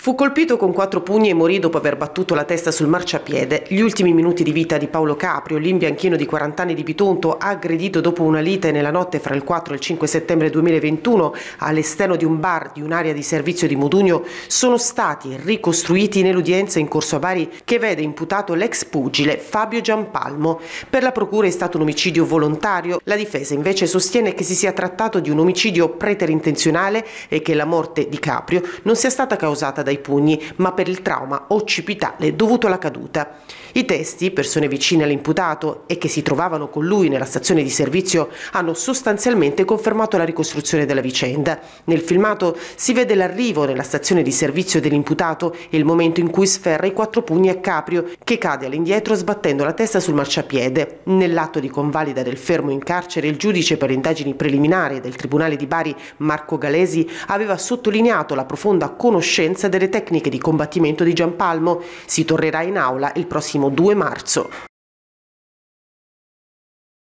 Fu colpito con quattro pugni e morì dopo aver battuto la testa sul marciapiede. Gli ultimi minuti di vita di Paolo Caprio, l'imbianchino di 40 anni di Bitonto, aggredito dopo una lite nella notte fra il 4 e il 5 settembre 2021 all'esterno di un bar di un'area di servizio di Modugno, sono stati ricostruiti nell'udienza in corso a Bari che vede imputato l'ex pugile Fabio Giampalmo. Per la procura è stato un omicidio volontario, la difesa invece sostiene che si sia trattato di un omicidio preterintenzionale e che la morte di Caprio non sia stata causata dai pugni, ma per il trauma occipitale dovuto alla caduta. I testi, persone vicine all'imputato e che si trovavano con lui nella stazione di servizio, hanno sostanzialmente confermato la ricostruzione della vicenda. Nel filmato si vede l'arrivo nella stazione di servizio dell'imputato e il momento in cui sferra i quattro pugni a Caprio, che cade all'indietro sbattendo la testa sul marciapiede. Nell'atto di convalida del fermo in carcere, il giudice per le indagini preliminari del Tribunale di Bari, Marco Galesi, aveva sottolineato la profonda conoscenza delle tecniche di combattimento di Giampalmo. Si tornerà in aula il prossimo 2 marzo.